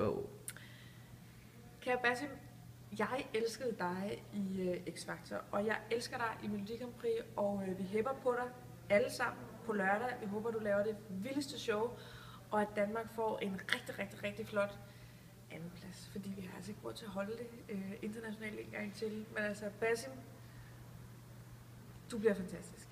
Go. Kære Basim, jeg elskede dig i øh, uh, X-Factor, og jeg elsker dig i Melodi Grand Prix, og uh, vi hæpper på dig alle sammen på lørdag. Vi håber, du laver det vildeste show, og at Danmark får en rigtig, rigtig, rigtig flot anden plads, fordi vi har altså ikke råd til at holde det uh, internationalt en gang til. Men altså, Basim, du bliver fantastisk.